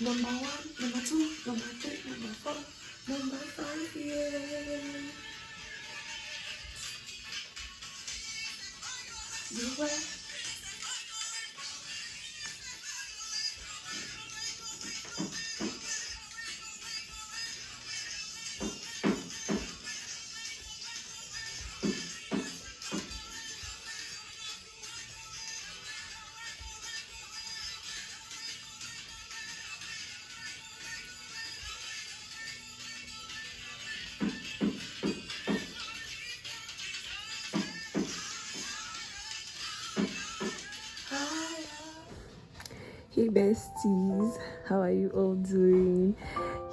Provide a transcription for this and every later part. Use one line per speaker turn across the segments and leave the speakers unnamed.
number one, number two, number three, number four number five, yeah.
Besties, how are you all doing?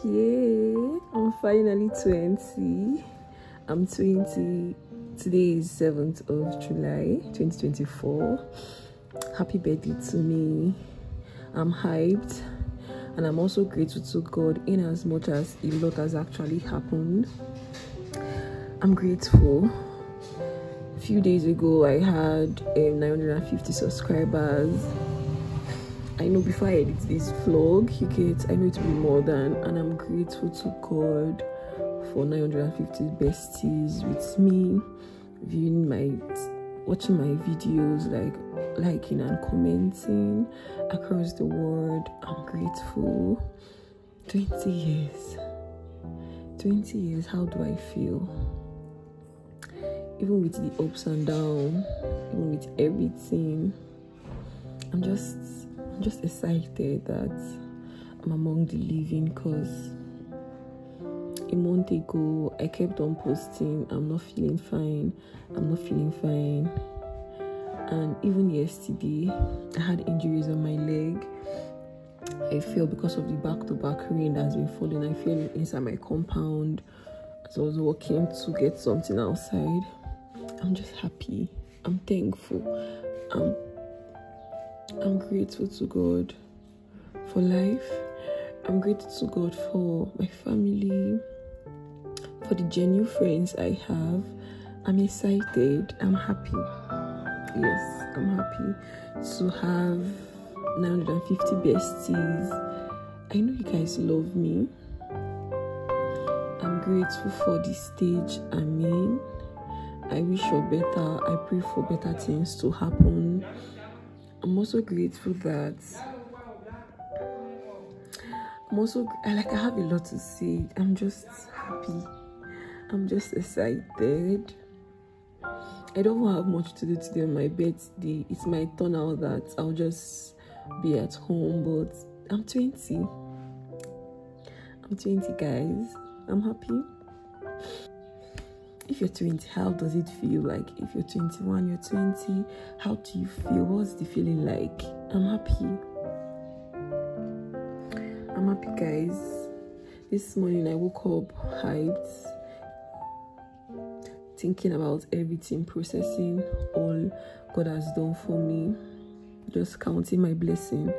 Yay, I'm finally 20. I'm 20. Today is 7th of July 2024. Happy birthday to me. I'm hyped and I'm also grateful to God in as much as a lot has actually happened. I'm grateful. A few days ago, I had um, 950 subscribers I know before I edit this vlog, you get, I know it will be more than, and I'm grateful to God for 950 besties with me, viewing my, watching my videos, like liking and commenting across the world. I'm grateful. 20 years. 20 years, how do I feel? Even with the ups and downs, even with everything, I'm just I'm just excited that I'm among the living because a month ago I kept on posting I'm not feeling fine, I'm not feeling fine. And even yesterday I had injuries on my leg. I fell because of the back to back rain that's been falling. I fell inside my compound as I was walking to get something outside. I'm just happy. I'm thankful. I'm I'm grateful to God for life. I'm grateful to God for my family, for the genuine friends I have. I'm excited. I'm happy. Yes, I'm happy to have 950 besties. I know you guys love me. I'm grateful for the stage I'm in. I wish for better. I pray for better things to happen I'm also grateful that I'm also like I have a lot to say. I'm just happy. I'm just excited. I don't have much to do today on my birthday. It's my turn out that I'll just be at home, but I'm 20. I'm 20, guys. I'm happy if you're 20 how does it feel? Like if you're 21 you're 20 how do you feel? What's the feeling like? I'm happy. I'm happy guys. This morning i woke up hyped thinking about everything processing all god has done for me just counting my blessing.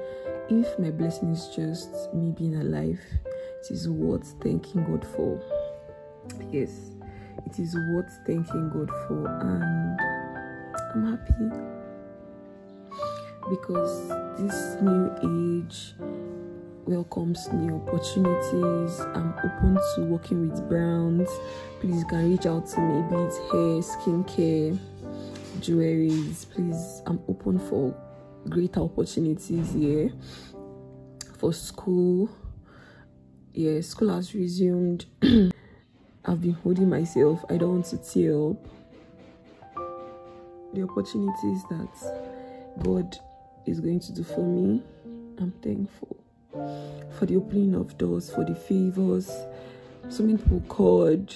If my blessing is just me being alive it is worth thanking god for. Yes it is worth thanking God for, and I'm happy because this new age welcomes new opportunities. I'm open to working with brands. Please can reach out to me, be it hair, skincare, jewelries. Please, I'm open for greater opportunities here for school. Yeah, school has resumed. I've been holding myself. I don't want to up. The opportunities that God is going to do for me, I'm thankful for the opening of doors, for the favors. So many people called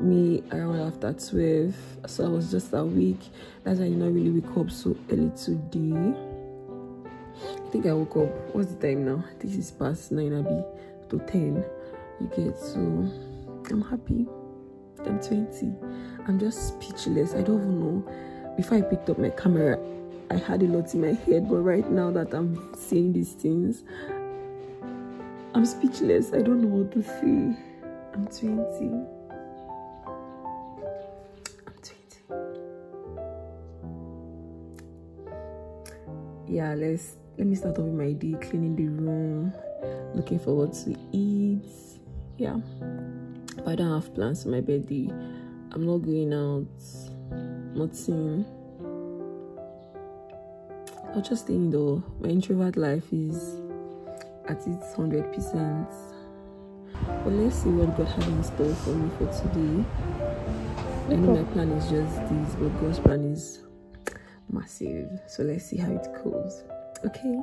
me around after 12, so I was just awake. That's why I did not really wake up so early today. I think I woke up. What's the time now? This is past 9 Abby to 10. You get so I'm happy. I'm 20. I'm just speechless. I don't even know. Before I picked up my camera, I had a lot in my head, but right now that I'm saying these things, I'm speechless. I don't know what to say. I'm 20. I'm 20. Yeah, let's let me start off with my day cleaning the room looking forward to eat. Yeah, but I don't have plans for my birthday. I'm not going out, nothing. I'll just stay indoor. My introvert life is at its 100%. But let's see what God has in store for me for today. I know my plan is just this, but God's plan is massive. So let's see how it goes. Okay.